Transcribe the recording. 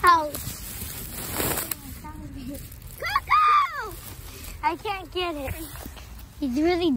house. Coco! I can't get it. He's really